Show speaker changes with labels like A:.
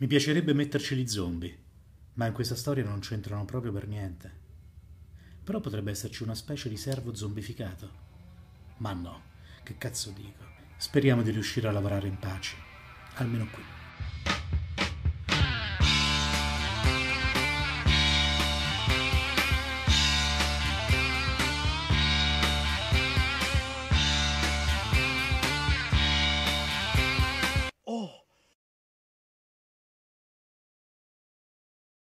A: Mi piacerebbe metterci gli zombie, ma in questa storia non c'entrano proprio per niente. Però potrebbe esserci una specie di servo zombificato. Ma no, che cazzo dico? Speriamo di riuscire a lavorare in pace, almeno qui.